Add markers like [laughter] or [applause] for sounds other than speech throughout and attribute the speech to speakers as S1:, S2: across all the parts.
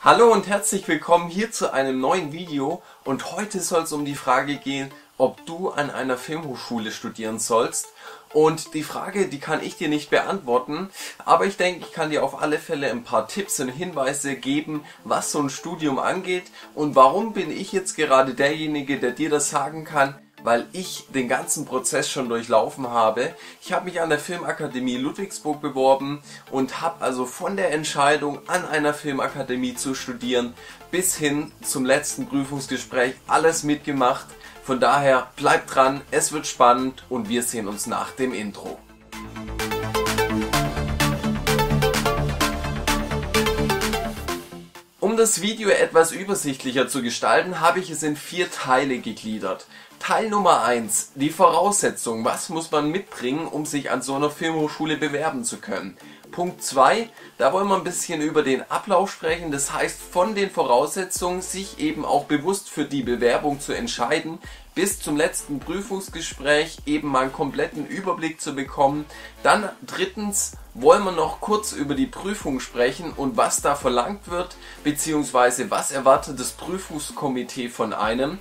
S1: Hallo und herzlich willkommen hier zu einem neuen Video. Und heute soll es um die Frage gehen, ob du an einer Filmhochschule studieren sollst. Und die Frage, die kann ich dir nicht beantworten, aber ich denke, ich kann dir auf alle Fälle ein paar Tipps und Hinweise geben, was so ein Studium angeht. Und warum bin ich jetzt gerade derjenige, der dir das sagen kann, weil ich den ganzen Prozess schon durchlaufen habe. Ich habe mich an der Filmakademie Ludwigsburg beworben und habe also von der Entscheidung an einer Filmakademie zu studieren bis hin zum letzten Prüfungsgespräch alles mitgemacht. Von daher bleibt dran, es wird spannend und wir sehen uns nach dem Intro. Das Video etwas übersichtlicher zu gestalten, habe ich es in vier Teile gegliedert. Teil Nummer 1. Die Voraussetzungen. Was muss man mitbringen, um sich an so einer Filmhochschule bewerben zu können? Punkt 2. Da wollen wir ein bisschen über den Ablauf sprechen. Das heißt, von den Voraussetzungen sich eben auch bewusst für die Bewerbung zu entscheiden, bis zum letzten Prüfungsgespräch eben mal einen kompletten Überblick zu bekommen. Dann drittens wollen wir noch kurz über die Prüfung sprechen und was da verlangt wird, beziehungsweise was erwartet das Prüfungskomitee von einem.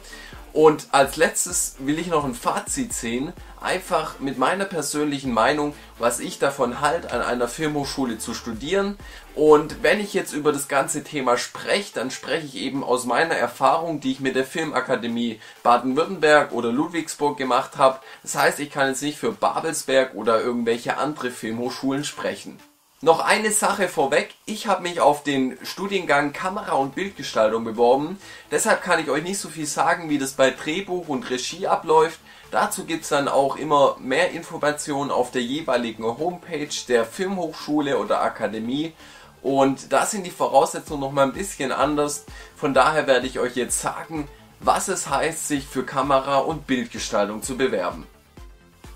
S1: Und als letztes will ich noch ein Fazit sehen, einfach mit meiner persönlichen Meinung, was ich davon halte, an einer Filmhochschule zu studieren. Und wenn ich jetzt über das ganze Thema spreche, dann spreche ich eben aus meiner Erfahrung, die ich mit der Filmakademie Baden-Württemberg oder Ludwigsburg gemacht habe. Das heißt, ich kann jetzt nicht für Babelsberg oder irgendwelche andere Filmhochschulen sprechen. Noch eine Sache vorweg, ich habe mich auf den Studiengang Kamera- und Bildgestaltung beworben, deshalb kann ich euch nicht so viel sagen, wie das bei Drehbuch und Regie abläuft. Dazu gibt's dann auch immer mehr Informationen auf der jeweiligen Homepage der Filmhochschule oder Akademie und da sind die Voraussetzungen noch mal ein bisschen anders. Von daher werde ich euch jetzt sagen, was es heißt, sich für Kamera- und Bildgestaltung zu bewerben.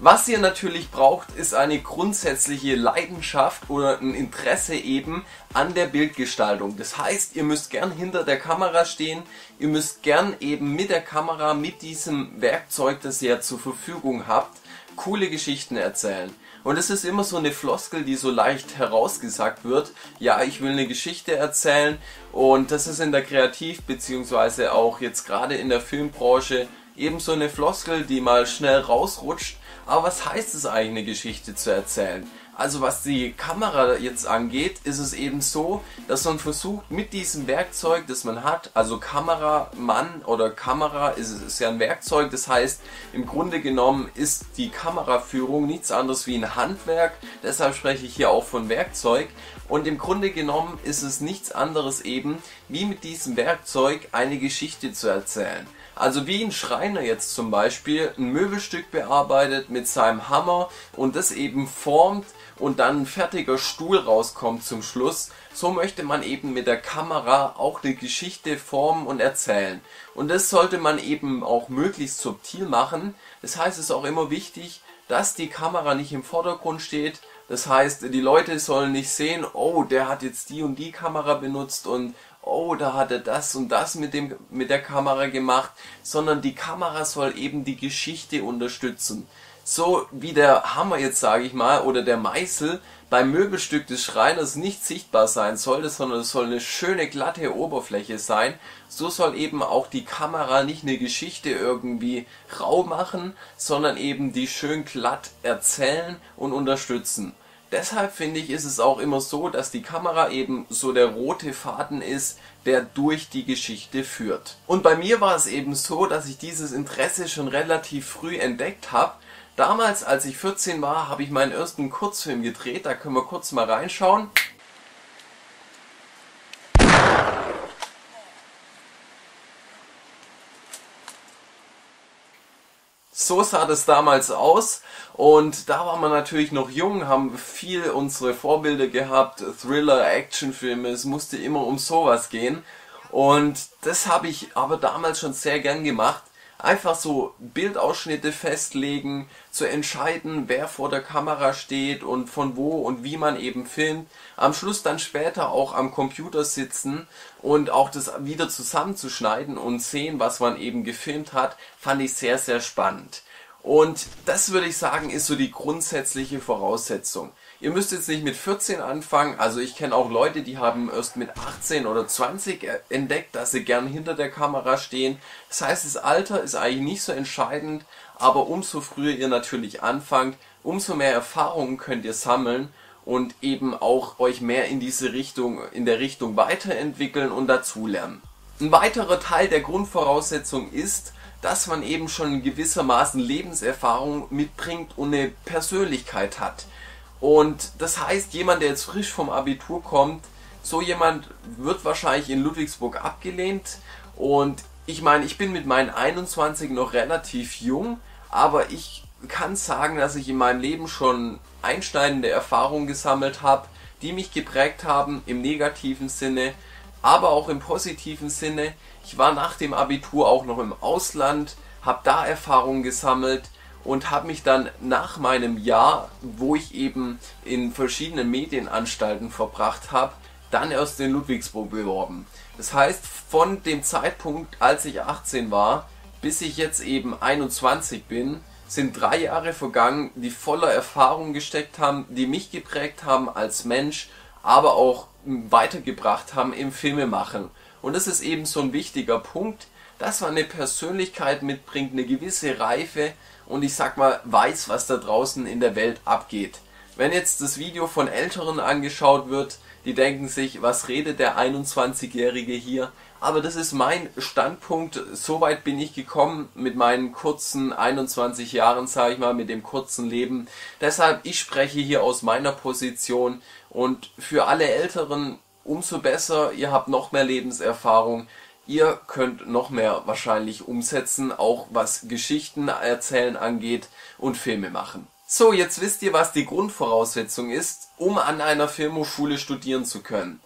S1: Was ihr natürlich braucht, ist eine grundsätzliche Leidenschaft oder ein Interesse eben an der Bildgestaltung. Das heißt, ihr müsst gern hinter der Kamera stehen, ihr müsst gern eben mit der Kamera, mit diesem Werkzeug, das ihr zur Verfügung habt, coole Geschichten erzählen. Und es ist immer so eine Floskel, die so leicht herausgesagt wird. Ja, ich will eine Geschichte erzählen und das ist in der Kreativ- bzw. auch jetzt gerade in der Filmbranche eben so eine Floskel, die mal schnell rausrutscht aber was heißt es eigentlich, eine Geschichte zu erzählen? Also was die Kamera jetzt angeht, ist es eben so, dass man versucht mit diesem Werkzeug, das man hat, also Kameramann oder Kamera ist, ist ja ein Werkzeug, das heißt im Grunde genommen ist die Kameraführung nichts anderes wie ein Handwerk, deshalb spreche ich hier auch von Werkzeug und im Grunde genommen ist es nichts anderes eben, wie mit diesem Werkzeug eine Geschichte zu erzählen. Also wie ein Schreiner jetzt zum Beispiel ein Möbelstück bearbeitet mit seinem Hammer und das eben formt und dann ein fertiger Stuhl rauskommt zum Schluss, so möchte man eben mit der Kamera auch eine Geschichte formen und erzählen. Und das sollte man eben auch möglichst subtil machen. Das heißt, es ist auch immer wichtig, dass die Kamera nicht im Vordergrund steht. Das heißt, die Leute sollen nicht sehen, oh, der hat jetzt die und die Kamera benutzt und oh, da hat er das und das mit, dem, mit der Kamera gemacht, sondern die Kamera soll eben die Geschichte unterstützen. So wie der Hammer jetzt, sage ich mal, oder der Meißel beim Möbelstück des Schreiners nicht sichtbar sein sollte, sondern es soll eine schöne glatte Oberfläche sein, so soll eben auch die Kamera nicht eine Geschichte irgendwie rau machen, sondern eben die schön glatt erzählen und unterstützen. Deshalb finde ich, ist es auch immer so, dass die Kamera eben so der rote Faden ist, der durch die Geschichte führt. Und bei mir war es eben so, dass ich dieses Interesse schon relativ früh entdeckt habe. Damals, als ich 14 war, habe ich meinen ersten Kurzfilm gedreht, da können wir kurz mal reinschauen. So sah das damals aus. Und da war man natürlich noch jung, haben viel unsere Vorbilder gehabt, Thriller, Actionfilme, es musste immer um sowas gehen. Und das habe ich aber damals schon sehr gern gemacht einfach so Bildausschnitte festlegen, zu entscheiden, wer vor der Kamera steht und von wo und wie man eben filmt. Am Schluss dann später auch am Computer sitzen und auch das wieder zusammenzuschneiden und sehen, was man eben gefilmt hat, fand ich sehr, sehr spannend. Und das würde ich sagen, ist so die grundsätzliche Voraussetzung. Ihr müsst jetzt nicht mit 14 anfangen. Also ich kenne auch Leute, die haben erst mit 18 oder 20 entdeckt, dass sie gern hinter der Kamera stehen. Das heißt, das Alter ist eigentlich nicht so entscheidend, aber umso früher ihr natürlich anfangt, umso mehr Erfahrungen könnt ihr sammeln und eben auch euch mehr in diese Richtung, in der Richtung weiterentwickeln und dazulernen. Ein weiterer Teil der Grundvoraussetzung ist, dass man eben schon gewissermaßen Lebenserfahrung mitbringt und eine Persönlichkeit hat. Und das heißt, jemand, der jetzt frisch vom Abitur kommt, so jemand wird wahrscheinlich in Ludwigsburg abgelehnt. Und ich meine, ich bin mit meinen 21 noch relativ jung, aber ich kann sagen, dass ich in meinem Leben schon einschneidende Erfahrungen gesammelt habe, die mich geprägt haben im negativen Sinne, aber auch im positiven Sinne. Ich war nach dem Abitur auch noch im Ausland, habe da Erfahrungen gesammelt und habe mich dann nach meinem Jahr, wo ich eben in verschiedenen Medienanstalten verbracht habe, dann erst in Ludwigsburg beworben. Das heißt, von dem Zeitpunkt, als ich 18 war, bis ich jetzt eben 21 bin, sind drei Jahre vergangen, die voller Erfahrung gesteckt haben, die mich geprägt haben als Mensch, aber auch weitergebracht haben im Filmemachen. Und das ist eben so ein wichtiger Punkt, dass man eine Persönlichkeit mitbringt, eine gewisse Reife und ich sag mal, weiß, was da draußen in der Welt abgeht. Wenn jetzt das Video von Älteren angeschaut wird, die denken sich, was redet der 21-Jährige hier? Aber das ist mein Standpunkt. Soweit bin ich gekommen mit meinen kurzen 21 Jahren, sage ich mal, mit dem kurzen Leben. Deshalb, ich spreche hier aus meiner Position und für alle Älteren umso besser. Ihr habt noch mehr Lebenserfahrung. Ihr könnt noch mehr wahrscheinlich umsetzen, auch was Geschichten erzählen angeht und Filme machen. So, jetzt wisst ihr, was die Grundvoraussetzung ist, um an einer Filmhochschule studieren zu können.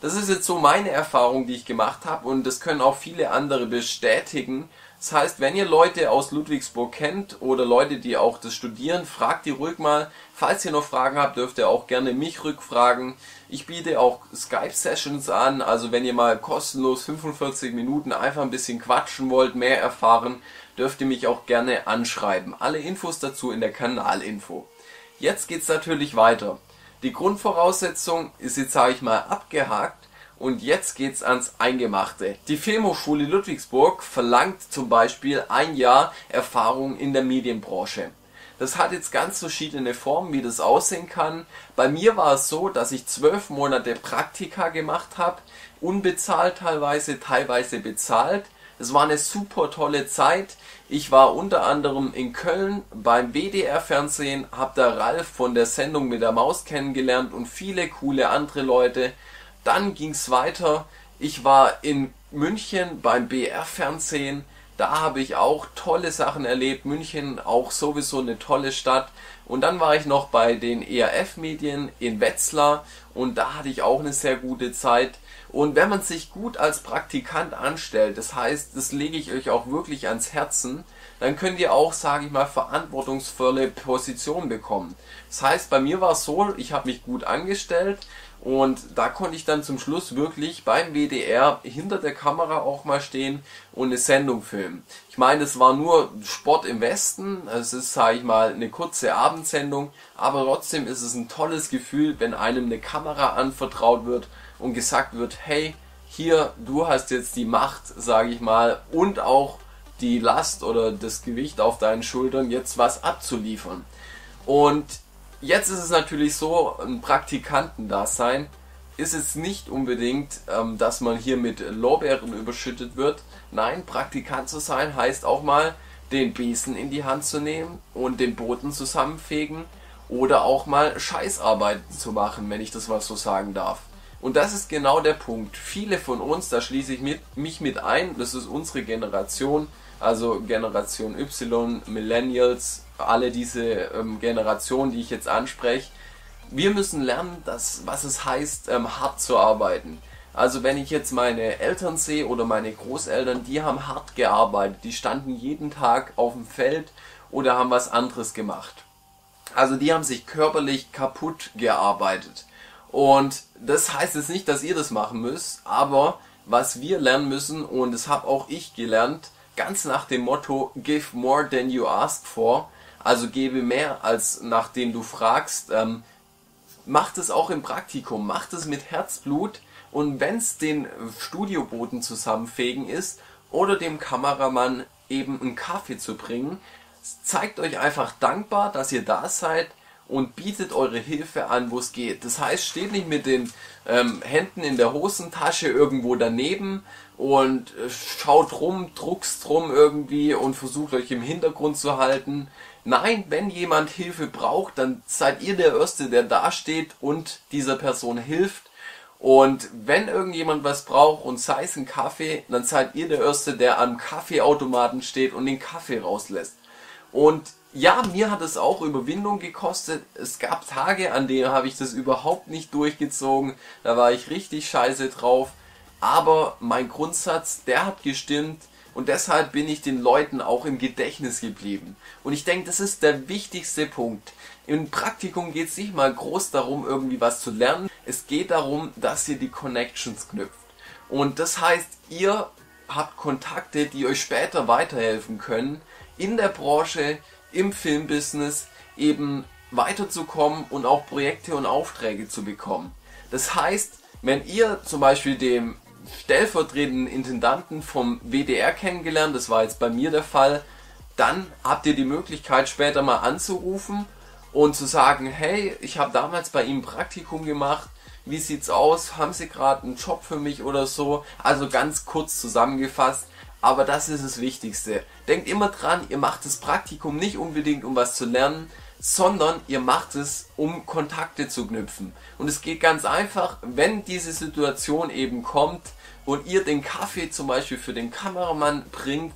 S1: Das ist jetzt so meine Erfahrung, die ich gemacht habe und das können auch viele andere bestätigen. Das heißt, wenn ihr Leute aus Ludwigsburg kennt oder Leute, die auch das studieren, fragt die ruhig mal. Falls ihr noch Fragen habt, dürft ihr auch gerne mich rückfragen. Ich biete auch Skype-Sessions an, also wenn ihr mal kostenlos 45 Minuten einfach ein bisschen quatschen wollt, mehr erfahren, dürft ihr mich auch gerne anschreiben. Alle Infos dazu in der Kanalinfo. Jetzt geht's natürlich weiter. Die Grundvoraussetzung ist jetzt, sage ich mal, abgehakt und jetzt geht's ans Eingemachte. Die Filmhochschule Ludwigsburg verlangt zum Beispiel ein Jahr Erfahrung in der Medienbranche. Das hat jetzt ganz verschiedene Formen, wie das aussehen kann. Bei mir war es so, dass ich zwölf Monate Praktika gemacht habe, unbezahlt teilweise, teilweise bezahlt. Es war eine super tolle Zeit. Ich war unter anderem in Köln beim WDR-Fernsehen, hab da Ralf von der Sendung mit der Maus kennengelernt und viele coole andere Leute. Dann ging's weiter. Ich war in München beim BR-Fernsehen. Da habe ich auch tolle Sachen erlebt. München auch sowieso eine tolle Stadt. Und dann war ich noch bei den ERF-Medien in Wetzlar und da hatte ich auch eine sehr gute Zeit. Und wenn man sich gut als Praktikant anstellt, das heißt, das lege ich euch auch wirklich ans Herzen, dann könnt ihr auch, sage ich mal, verantwortungsvolle Positionen bekommen. Das heißt, bei mir war es so, ich habe mich gut angestellt und da konnte ich dann zum Schluss wirklich beim WDR hinter der Kamera auch mal stehen und eine Sendung filmen. Ich meine, es war nur Sport im Westen, es ist, sage ich mal, eine kurze Abendsendung, aber trotzdem ist es ein tolles Gefühl, wenn einem eine Kamera anvertraut wird und gesagt wird, hey, hier, du hast jetzt die Macht, sage ich mal, und auch die Last oder das Gewicht auf deinen Schultern, jetzt was abzuliefern. Und jetzt ist es natürlich so, ein Praktikantendasein ist es nicht unbedingt, ähm, dass man hier mit Lorbeeren überschüttet wird. Nein, Praktikant zu sein heißt auch mal, den Besen in die Hand zu nehmen und den Boden zusammenfegen oder auch mal Scheißarbeiten zu machen, wenn ich das mal so sagen darf. Und das ist genau der Punkt. Viele von uns, da schließe ich mit, mich mit ein, das ist unsere Generation, also Generation Y, Millennials, alle diese ähm, Generationen, die ich jetzt anspreche. Wir müssen lernen, dass, was es heißt, ähm, hart zu arbeiten. Also wenn ich jetzt meine Eltern sehe oder meine Großeltern, die haben hart gearbeitet, die standen jeden Tag auf dem Feld oder haben was anderes gemacht. Also die haben sich körperlich kaputt gearbeitet. Und das heißt jetzt nicht, dass ihr das machen müsst, aber was wir lernen müssen, und das habe auch ich gelernt, ganz nach dem Motto Give more than you ask for, also gebe mehr als nachdem du fragst, ähm, macht es auch im Praktikum, macht es mit Herzblut und wenn es den Studioboden zusammenfegen ist oder dem Kameramann eben einen Kaffee zu bringen, zeigt euch einfach dankbar, dass ihr da seid und bietet eure Hilfe an, wo es geht. Das heißt, steht nicht mit den ähm, Händen in der Hosentasche irgendwo daneben und äh, schaut rum, druckst rum irgendwie und versucht euch im Hintergrund zu halten. Nein, wenn jemand Hilfe braucht, dann seid ihr der Erste, der da steht und dieser Person hilft. Und wenn irgendjemand was braucht und sei es ein Kaffee, dann seid ihr der Erste, der am Kaffeeautomaten steht und den Kaffee rauslässt. Und ja, mir hat es auch Überwindung gekostet. Es gab Tage, an denen habe ich das überhaupt nicht durchgezogen. Da war ich richtig scheiße drauf. Aber mein Grundsatz, der hat gestimmt. Und deshalb bin ich den Leuten auch im Gedächtnis geblieben. Und ich denke, das ist der wichtigste Punkt. Im Praktikum geht es nicht mal groß darum, irgendwie was zu lernen. Es geht darum, dass ihr die Connections knüpft. Und das heißt, ihr habt Kontakte, die euch später weiterhelfen können in der Branche, im Filmbusiness eben weiterzukommen und auch Projekte und Aufträge zu bekommen. Das heißt, wenn ihr zum Beispiel dem stellvertretenden Intendanten vom WDR kennengelernt, das war jetzt bei mir der Fall, dann habt ihr die Möglichkeit später mal anzurufen und zu sagen, hey, ich habe damals bei ihm Praktikum gemacht, wie sieht's aus, haben Sie gerade einen Job für mich oder so? Also ganz kurz zusammengefasst, aber das ist das Wichtigste. Denkt immer dran, ihr macht das Praktikum nicht unbedingt, um was zu lernen, sondern ihr macht es, um Kontakte zu knüpfen. Und es geht ganz einfach, wenn diese Situation eben kommt und ihr den Kaffee zum Beispiel für den Kameramann bringt,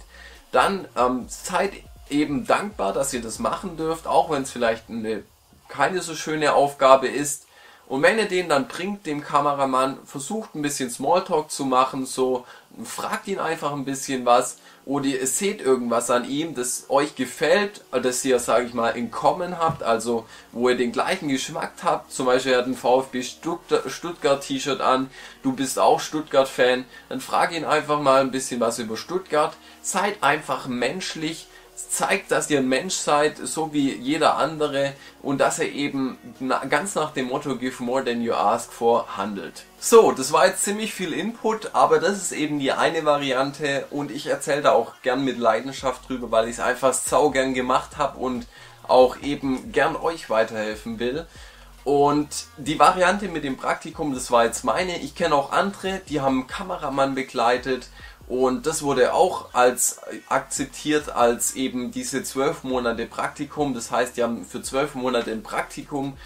S1: dann ähm, seid eben dankbar, dass ihr das machen dürft, auch wenn es vielleicht eine keine so schöne Aufgabe ist. Und wenn ihr den dann bringt, dem Kameramann, versucht ein bisschen Smalltalk zu machen, so fragt ihn einfach ein bisschen was oder ihr seht irgendwas an ihm, das euch gefällt, das ihr, sage ich mal, in Common habt, also wo ihr den gleichen Geschmack habt. Zum Beispiel er hat ein VfB Stuttgart T-Shirt an, du bist auch Stuttgart-Fan, dann frag ihn einfach mal ein bisschen was über Stuttgart. Seid einfach menschlich, zeigt, dass ihr ein Mensch seid, so wie jeder andere und dass er eben ganz nach dem Motto Give more than you ask for handelt. So, das war jetzt ziemlich viel Input, aber das ist eben die eine Variante und ich erzähle da auch gern mit Leidenschaft drüber, weil ich es einfach sau gern gemacht habe und auch eben gern euch weiterhelfen will. Und die Variante mit dem Praktikum, das war jetzt meine. Ich kenne auch andere, die haben einen Kameramann begleitet und das wurde auch als akzeptiert als eben diese zwölf Monate Praktikum. Das heißt, die haben für zwölf Monate ein Praktikum,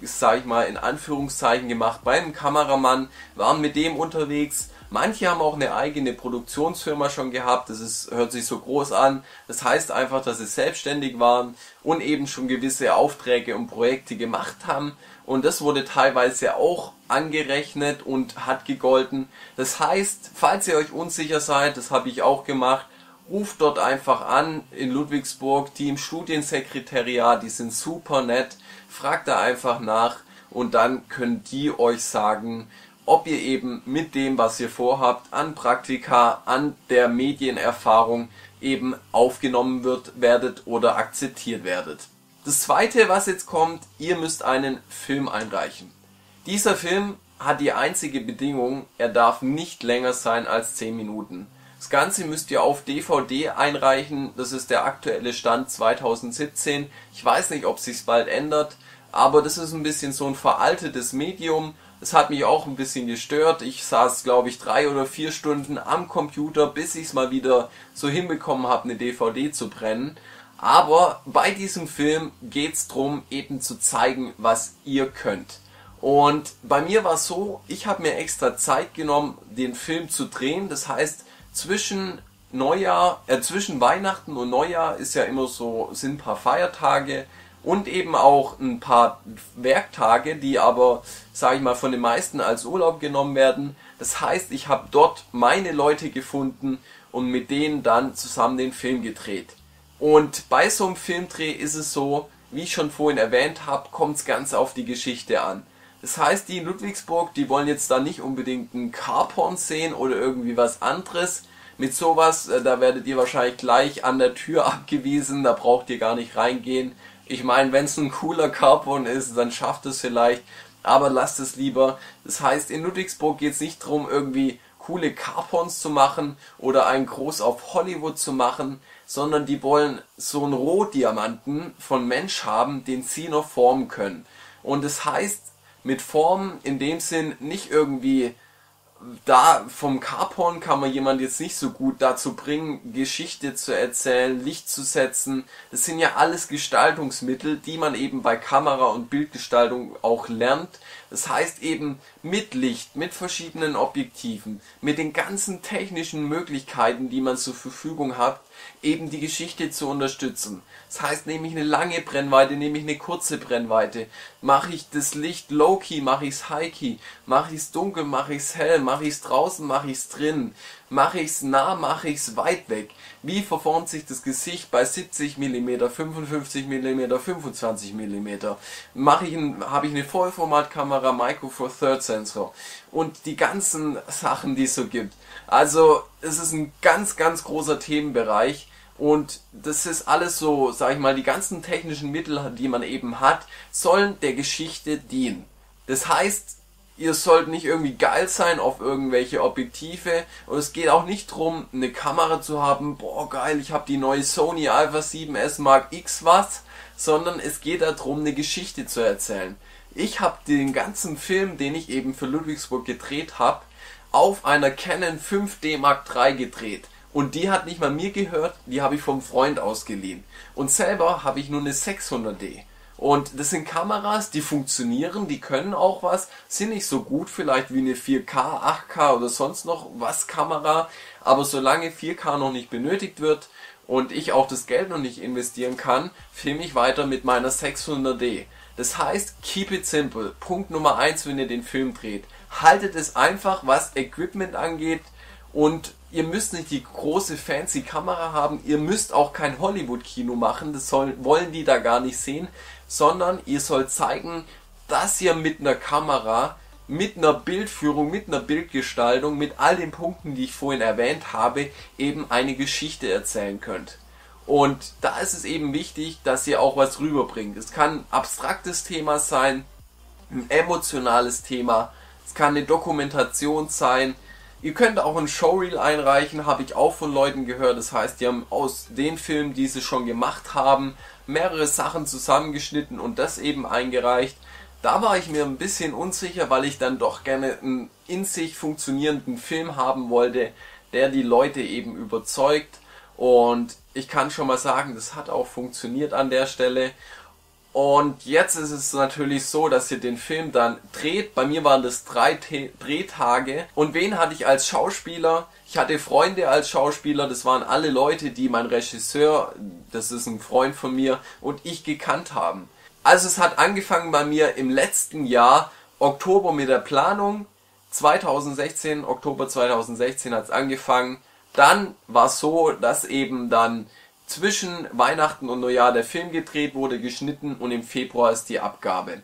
S1: sage ich mal in Anführungszeichen gemacht beim Kameramann, waren mit dem unterwegs. Manche haben auch eine eigene Produktionsfirma schon gehabt. Das ist, hört sich so groß an. Das heißt einfach, dass sie selbstständig waren und eben schon gewisse Aufträge und Projekte gemacht haben und das wurde teilweise auch angerechnet und hat gegolten. Das heißt, falls ihr euch unsicher seid, das habe ich auch gemacht, ruft dort einfach an in Ludwigsburg, die im Studiensekretariat, die sind super nett, fragt da einfach nach und dann können die euch sagen, ob ihr eben mit dem, was ihr vorhabt, an Praktika, an der Medienerfahrung eben aufgenommen wird, werdet oder akzeptiert werdet. Das zweite, was jetzt kommt, ihr müsst einen Film einreichen. Dieser Film hat die einzige Bedingung, er darf nicht länger sein als 10 Minuten. Das Ganze müsst ihr auf DVD einreichen, das ist der aktuelle Stand 2017. Ich weiß nicht, ob sich's bald ändert, aber das ist ein bisschen so ein veraltetes Medium. Es hat mich auch ein bisschen gestört. Ich saß, glaube ich, drei oder vier Stunden am Computer, bis ich es mal wieder so hinbekommen habe, eine DVD zu brennen. Aber bei diesem Film geht's drum, eben zu zeigen, was ihr könnt. Und bei mir war es so, ich habe mir extra Zeit genommen, den Film zu drehen. Das heißt, zwischen Neujahr, äh, zwischen Weihnachten und Neujahr ist ja immer so, sind ein paar Feiertage und eben auch ein paar Werktage, die aber, sage ich mal, von den meisten als Urlaub genommen werden. Das heißt, ich habe dort meine Leute gefunden und mit denen dann zusammen den Film gedreht. Und bei so einem Filmdreh ist es so, wie ich schon vorhin erwähnt habe, kommt es ganz auf die Geschichte an. Das heißt, die in Ludwigsburg, die wollen jetzt da nicht unbedingt einen Carporn sehen oder irgendwie was anderes. Mit sowas, äh, da werdet ihr wahrscheinlich gleich an der Tür [laughs] abgewiesen, da braucht ihr gar nicht reingehen. Ich meine, wenn es ein cooler Carporn ist, dann schafft es vielleicht. aber lasst es lieber. Das heißt, in Ludwigsburg geht es nicht darum, irgendwie coole Carpons zu machen oder einen Groß auf Hollywood zu machen, sondern die wollen so einen Rohdiamanten von Mensch haben, den sie noch formen können. Und das heißt, mit Formen in dem Sinn nicht irgendwie da vom Carporn kann man jemand jetzt nicht so gut dazu bringen, Geschichte zu erzählen, Licht zu setzen. Das sind ja alles Gestaltungsmittel, die man eben bei Kamera- und Bildgestaltung auch lernt. Das heißt eben mit Licht, mit verschiedenen Objektiven, mit den ganzen technischen Möglichkeiten, die man zur Verfügung hat, eben die Geschichte zu unterstützen. Das heißt, nehme ich eine lange Brennweite, nehme ich eine kurze Brennweite, mache ich das Licht low-key, mache ich es high-key, mache ich es dunkel, mache ich es hell, mache ich es draußen, mache ich es drin, mache ich es nah, mache ich es weit weg. Wie verformt sich das Gesicht bei 70 mm, 55 mm, 25 mm? Mache ich habe ich eine Vollformatkamera, Micro Four Third Sensor und die ganzen Sachen, die es so gibt. Also, es ist ein ganz, ganz großer Themenbereich und das ist alles so, sag ich mal, die ganzen technischen Mittel, die man eben hat, sollen der Geschichte dienen. Das heißt, ihr sollt nicht irgendwie geil sein auf irgendwelche Objektive und es geht auch nicht drum, eine Kamera zu haben, boah geil, ich habe die neue Sony Alpha 7S Mark X was, sondern es geht darum, eine Geschichte zu erzählen. Ich habe den ganzen Film, den ich eben für Ludwigsburg gedreht habe, auf einer Canon 5D Mark III gedreht. Und die hat nicht mal mir gehört, die habe ich vom Freund ausgeliehen. Und selber habe ich nur eine 600D. Und das sind Kameras, die funktionieren, die können auch was, sind nicht so gut vielleicht wie eine 4K, 8K oder sonst noch was Kamera, aber solange 4K noch nicht benötigt wird und ich auch das Geld noch nicht investieren kann, filme ich weiter mit meiner 600D. Das heißt, keep it simple. Punkt Nummer eins, wenn ihr den Film dreht. Haltet es einfach, was Equipment angeht und ihr müsst nicht die große fancy Kamera haben, ihr müsst auch kein Hollywood-Kino machen, das sollen, wollen die da gar nicht sehen, sondern ihr sollt zeigen, dass ihr mit einer Kamera, mit einer Bildführung, mit einer Bildgestaltung, mit all den Punkten, die ich vorhin erwähnt habe, eben eine Geschichte erzählen könnt. Und da ist es eben wichtig, dass ihr auch was rüberbringt. Es kann ein abstraktes Thema sein, ein emotionales Thema, es kann eine Dokumentation sein, Ihr könnt auch ein Showreel einreichen, habe ich auch von Leuten gehört. Das heißt, die haben aus den Filmen, die sie schon gemacht haben, mehrere Sachen zusammengeschnitten und das eben eingereicht. Da war ich mir ein bisschen unsicher, weil ich dann doch gerne einen in sich funktionierenden Film haben wollte, der die Leute eben überzeugt. Und ich kann schon mal sagen, das hat auch funktioniert an der Stelle. Und jetzt ist es natürlich so, dass ihr den Film dann dreht. Bei mir waren das drei T Drehtage. Und wen hatte ich als Schauspieler? Ich hatte Freunde als Schauspieler. Das waren alle Leute, die mein Regisseur, das ist ein Freund von mir, und ich gekannt haben. Also es hat angefangen bei mir im letzten Jahr, Oktober mit der Planung. 2016, Oktober 2016 hat es angefangen. Dann war es so, dass eben dann zwischen Weihnachten und Neujahr der Film gedreht wurde, geschnitten und im Februar ist die Abgabe.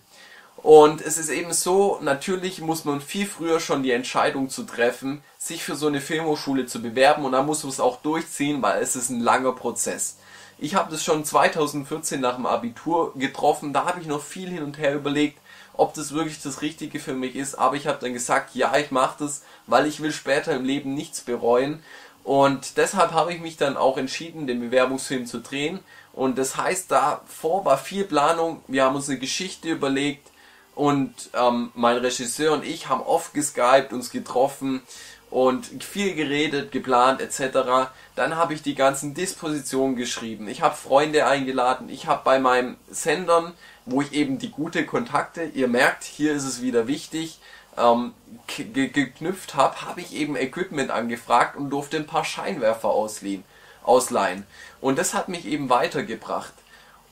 S1: Und es ist eben so, natürlich muss man viel früher schon die Entscheidung zu treffen, sich für so eine Filmhochschule zu bewerben und da muss man es auch durchziehen, weil es ist ein langer Prozess. Ich habe das schon 2014 nach dem Abitur getroffen, da habe ich noch viel hin und her überlegt, ob das wirklich das Richtige für mich ist, aber ich habe dann gesagt, ja, ich mache das, weil ich will später im Leben nichts bereuen und deshalb habe ich mich dann auch entschieden, den Bewerbungsfilm zu drehen. Und das heißt, davor war viel Planung. Wir haben uns eine Geschichte überlegt und ähm, mein Regisseur und ich haben oft geskypt, uns getroffen und viel geredet, geplant etc. Dann habe ich die ganzen Dispositionen geschrieben. Ich habe Freunde eingeladen. Ich habe bei meinen Sendern, wo ich eben die gute Kontakte, ihr merkt, hier ist es wieder wichtig, ähm, geknüpft habe, habe ich eben Equipment angefragt und durfte ein paar Scheinwerfer ausleihen. ausleihen. Und das hat mich eben weitergebracht.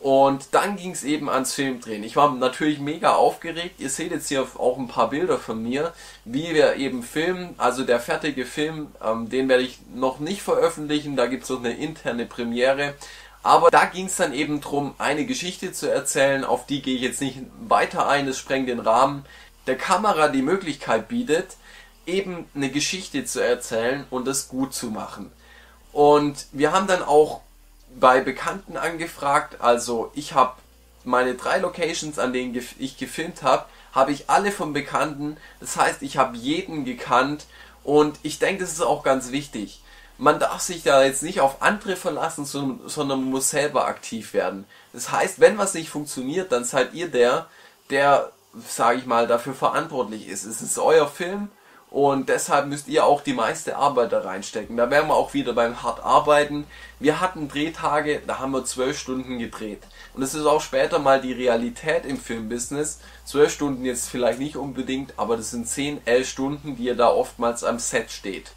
S1: Und dann ging es eben ans Filmdrehen. Ich war natürlich mega aufgeregt. Ihr seht jetzt hier auch ein paar Bilder von mir, wie wir eben filmen. Also der fertige Film, ähm, den werde ich noch nicht veröffentlichen. Da gibt es noch eine interne Premiere. Aber da ging es dann eben darum, eine Geschichte zu erzählen. Auf die gehe ich jetzt nicht weiter ein. Das sprengt den Rahmen der Kamera die Möglichkeit bietet, eben eine Geschichte zu erzählen und das gut zu machen. Und wir haben dann auch bei Bekannten angefragt, also ich habe meine drei Locations, an denen ich gefilmt habe, habe ich alle von Bekannten. Das heißt, ich habe jeden gekannt und ich denke, das ist auch ganz wichtig. Man darf sich da jetzt nicht auf andere verlassen, sondern muss selber aktiv werden. Das heißt, wenn was nicht funktioniert, dann seid ihr der, der, sage ich mal, dafür verantwortlich ist. Es ist euer Film und deshalb müsst ihr auch die meiste Arbeit da reinstecken. Da wären wir auch wieder beim hart arbeiten. Wir hatten Drehtage, da haben wir zwölf Stunden gedreht. Und es ist auch später mal die Realität im Filmbusiness. Zwölf Stunden jetzt vielleicht nicht unbedingt, aber das sind zehn, elf Stunden, die ihr da oftmals am Set steht.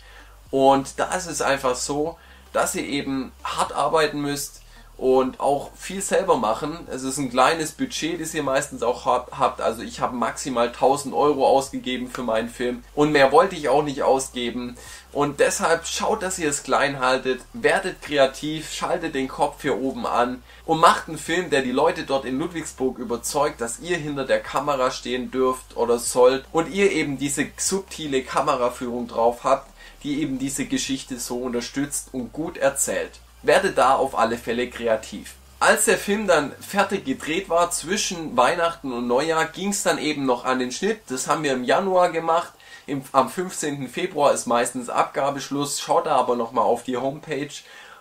S1: Und da ist es einfach so, dass ihr eben hart arbeiten müsst, und auch viel selber machen. Es ist ein kleines Budget, das ihr meistens auch habt. Also ich habe maximal 1000 Euro ausgegeben für meinen Film und mehr wollte ich auch nicht ausgeben. Und deshalb schaut, dass ihr es klein haltet, werdet kreativ, schaltet den Kopf hier oben an und macht einen Film, der die Leute dort in Ludwigsburg überzeugt, dass ihr hinter der Kamera stehen dürft oder sollt und ihr eben diese subtile Kameraführung drauf habt, die eben diese Geschichte so unterstützt und gut erzählt werde da auf alle Fälle kreativ. Als der Film dann fertig gedreht war, zwischen Weihnachten und Neujahr, ging es dann eben noch an den Schnitt. Das haben wir im Januar gemacht. Im, am 15. Februar ist meistens Abgabeschluss. Schaut da aber nochmal auf die Homepage.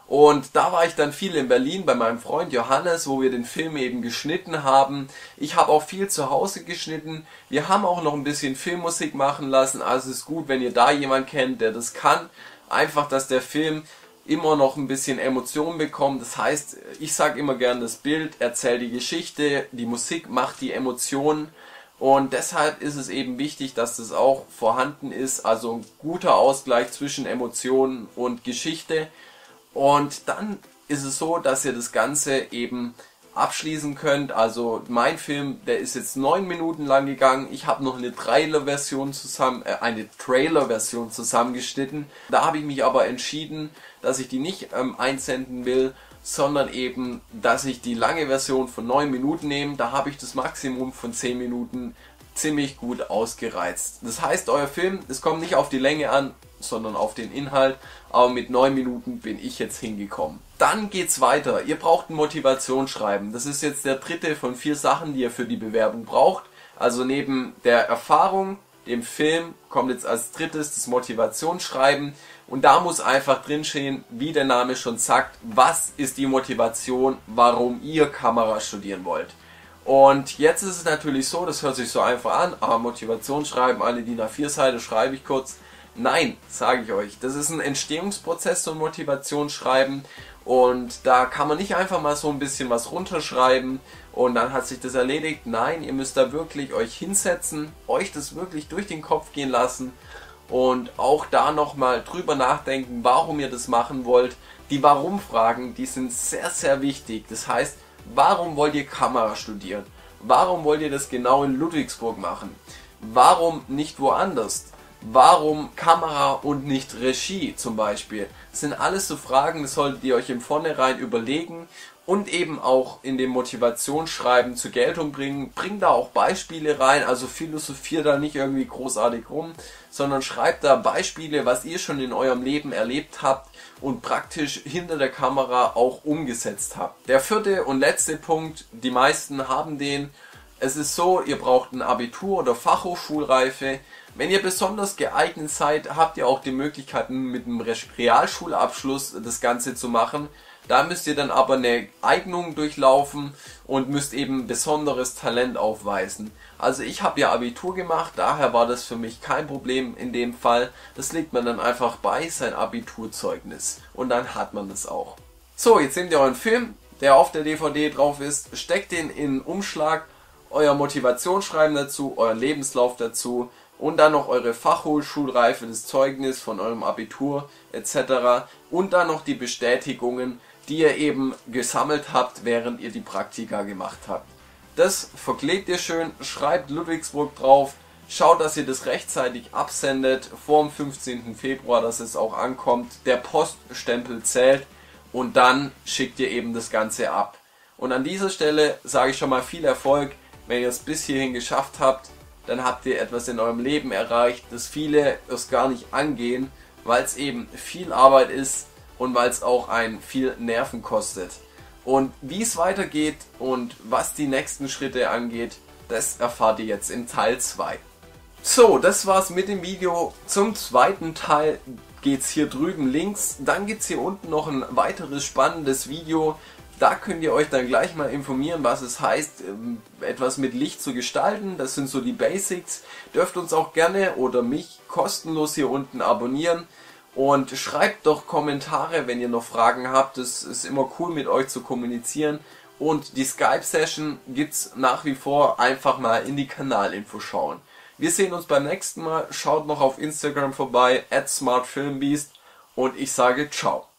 S1: Und da war ich dann viel in Berlin bei meinem Freund Johannes, wo wir den Film eben geschnitten haben. Ich habe auch viel zu Hause geschnitten. Wir haben auch noch ein bisschen Filmmusik machen lassen. Also ist gut, wenn ihr da jemand kennt, der das kann. Einfach, dass der Film immer noch ein bisschen Emotionen bekommen. Das heißt, ich sage immer gern, das Bild erzählt die Geschichte, die Musik macht die Emotionen und deshalb ist es eben wichtig, dass das auch vorhanden ist, also ein guter Ausgleich zwischen Emotionen und Geschichte. Und dann ist es so, dass ihr das Ganze eben abschließen könnt. Also mein Film, der ist jetzt neun Minuten lang gegangen. Ich habe noch eine Trailer-Version zusammen, äh, eine Trailer-Version zusammengeschnitten. Da habe ich mich aber entschieden, dass ich die nicht ähm, einsenden will, sondern eben, dass ich die lange Version von neun Minuten nehme. Da habe ich das Maximum von zehn Minuten ziemlich gut ausgereizt. Das heißt, euer Film, es kommt nicht auf die Länge an, sondern auf den Inhalt. Aber mit neun Minuten bin ich jetzt hingekommen. Dann geht's weiter. Ihr braucht ein Motivationsschreiben. Das ist jetzt der dritte von vier Sachen, die ihr für die Bewerbung braucht. Also neben der Erfahrung, dem Film, kommt jetzt als drittes das Motivationsschreiben. Und da muss einfach drinstehen, wie der Name schon sagt, was ist die Motivation, warum ihr Kamera studieren wollt. Und jetzt ist es natürlich so, das hört sich so einfach an, aber Motivationsschreiben, eine DIN A4-Seite schreibe ich kurz. Nein, sage ich euch, das ist ein Entstehungsprozess, so ein Motivationsschreiben. Und da kann man nicht einfach mal so ein bisschen was runterschreiben und dann hat sich das erledigt. Nein, ihr müsst da wirklich euch hinsetzen, euch das wirklich durch den Kopf gehen lassen und auch da nochmal drüber nachdenken, warum ihr das machen wollt. Die Warum-Fragen, die sind sehr, sehr wichtig. Das heißt, warum wollt ihr Kamera studieren? Warum wollt ihr das genau in Ludwigsburg machen? Warum nicht woanders? Warum Kamera und nicht Regie zum Beispiel? Das sind alles so Fragen, das solltet ihr euch im Vornherein überlegen und eben auch in dem Motivationsschreiben zur Geltung bringen. Bringt da auch Beispiele rein, also philosophiert da nicht irgendwie großartig rum, sondern schreibt da Beispiele, was ihr schon in eurem Leben erlebt habt und praktisch hinter der Kamera auch umgesetzt habt. Der vierte und letzte Punkt, die meisten haben den. Es ist so, ihr braucht ein Abitur oder Fachhochschulreife. Wenn ihr besonders geeignet seid, habt ihr auch die Möglichkeit mit einem Realschulabschluss das Ganze zu machen. Da müsst ihr dann aber eine Eignung durchlaufen und müsst eben besonderes Talent aufweisen. Also ich habe ja Abitur gemacht, daher war das für mich kein Problem in dem Fall. Das legt man dann einfach bei, sein Abiturzeugnis. Und dann hat man das auch. So, jetzt nehmt ihr euren Film, der auf der DVD drauf ist, steckt den in einen Umschlag, euer Motivationsschreiben dazu, euer Lebenslauf dazu, und dann noch eure Fachhochschulreife, das Zeugnis von eurem Abitur etc. und dann noch die Bestätigungen, die ihr eben gesammelt habt, während ihr die Praktika gemacht habt. Das verklebt ihr schön, schreibt Ludwigsburg drauf, schaut, dass ihr das rechtzeitig absendet, vor dem 15. Februar, dass es auch ankommt. Der Poststempel zählt und dann schickt ihr eben das Ganze ab. Und an dieser Stelle sage ich schon mal viel Erfolg, wenn ihr es bis hierhin geschafft habt dann habt ihr etwas in eurem Leben erreicht, das viele erst gar nicht angehen, weil es eben viel Arbeit ist und weil es auch ein viel Nerven kostet. Und wie es weitergeht und was die nächsten Schritte angeht, Das erfahrt ihr jetzt in Teil 2. So, das war's mit dem Video. Zum zweiten Teil geht's hier drüben links. Dann gibt's hier unten noch ein weiteres spannendes Video. Da könnt ihr euch dann gleich mal informieren, was es heißt, ähm, etwas mit Licht zu gestalten. Das sind so die Basics. Dürft uns auch gerne oder mich kostenlos hier unten abonnieren. Und schreibt doch Kommentare, wenn ihr noch Fragen habt. Es ist immer cool mit euch zu kommunizieren. Und die Skype-Session gibt's nach wie vor. Einfach mal in die Kanalinfo schauen. Wir sehen uns beim nächsten Mal. Schaut noch auf Instagram vorbei, at smartfilmbeast. Und ich sage ciao.